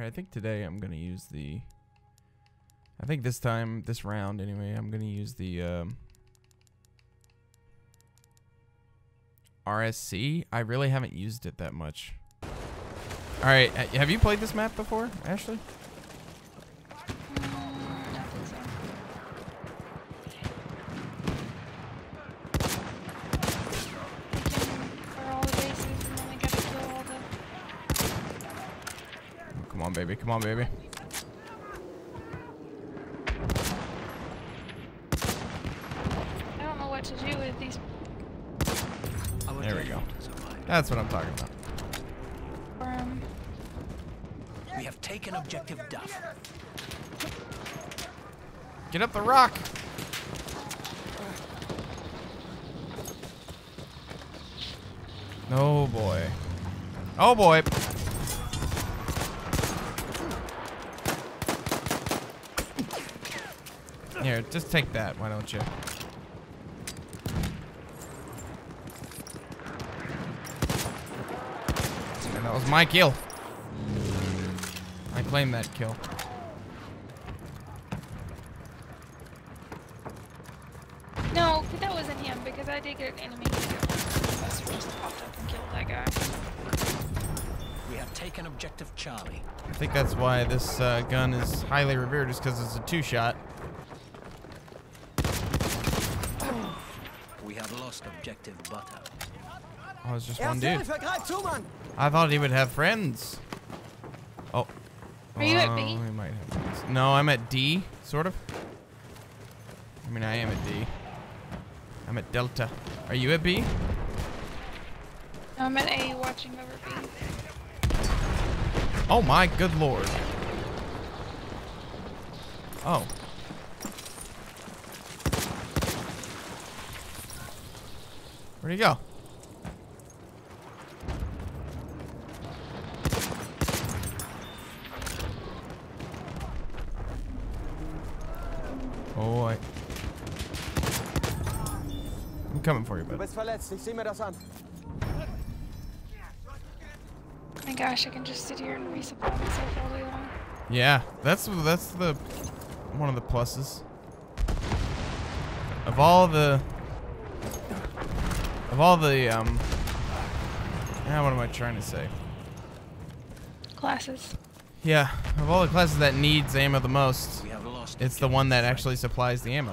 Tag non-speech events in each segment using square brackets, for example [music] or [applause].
Alright, I think today I'm gonna use the I think this time, this round anyway, I'm gonna use the um, RSC. I really haven't used it that much. Alright, have you played this map before, Ashley? Mm, I don't think so. For all the bases, and then we gotta kill all the. Come on, baby. Come on, baby. I don't know what to do with these. There we go. That's what I'm talking about. Um, We have taken objective Duff. Get up the rock. Oh boy. Oh boy. Here, just take that, why don't you? And that was my kill. I claim that kill. no, but that wasn't him because I did get an enemy. Professor just popped up and killed that guy. We have taken objective Charlie. I think that's why this uh, gun is highly revered, is because it's a two-shot. We have lost objective Butter. Oh, it's just one dude. Hilfe, greif zu, Mann! I thought he would have friends. Oh. Are you at Oh, B? He might have friends. No, I'm at D, sort of. I mean, I am at D. I'm at Delta. Are you at B? I'm at A watching over B. Oh my good lord. Oh. Where'd he go? Oh, I... I'm coming for you, Du bud. bist verletzt, ich seh mir das an. My gosh, I can just sit here and resupply myself all day long. Yeah, that's that's the one of the pluses. Of all the of all the um yeah, what am I trying to say? Classes. Yeah, of all the classes that needs ammo the most, We have lost. it's the one that actually supplies the ammo.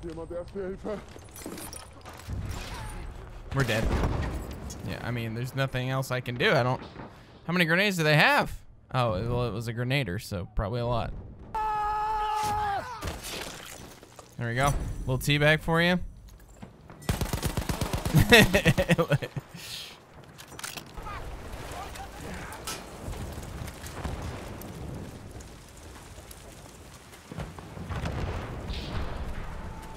Braucht jemand erste? We're dead. Yeah, I mean, there's nothing else I can do. I don't... How many grenades do they have? Oh, well, it was a grenader, so probably a lot. There we go. Little tea bag for you. [laughs]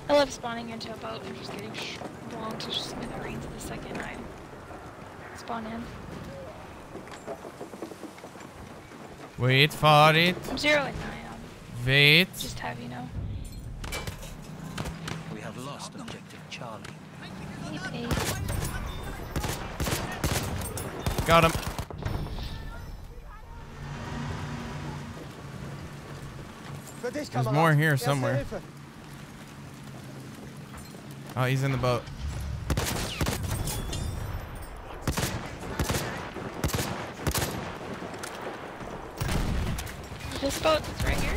I love spawning into a boat and just getting sh- blown to smithereens the second I spawn in. Wait for it. I'm zeroing nine. I'll Wait. just have you know. We have lost objective Charlie. Hey, babe. Got him. There's more here Erste somewhere. Oh, he's in the boat. This boat is right here.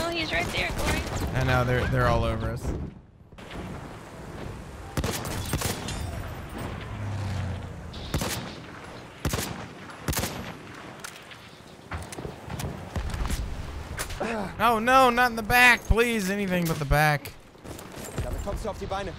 Oh, he's right there, Corey. I know they're they're all over us. Oh no, not in the back, please. Anything but the back. Damit kommst du auf die Beine.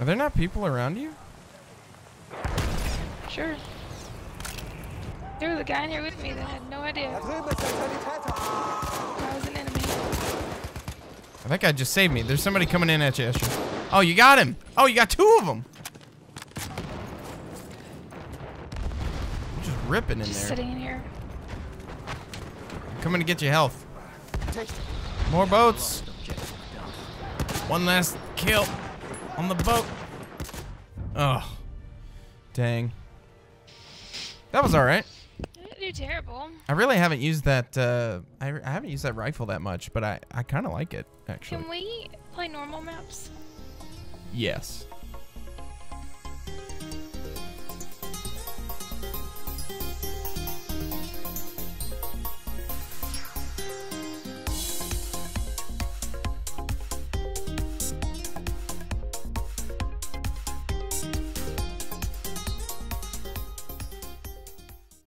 Are there not people around you? Sure. There was a guy in here with me that had no idea Da drüben ist ein Sanitäter. I was an enemy. That guy just saved me. There's somebody coming in at you, Esther. Oh, you got him. Oh, you got two of them. Just ripping in Just there. sitting in here. I'm Coming to get your health. More boats. One last kill on the boat. Oh, dang. That was all right. Terrible. I really haven't used that. Uh, I, I haven't used that rifle that much, but I, I kind of like it actually. Can we play normal maps? Yes.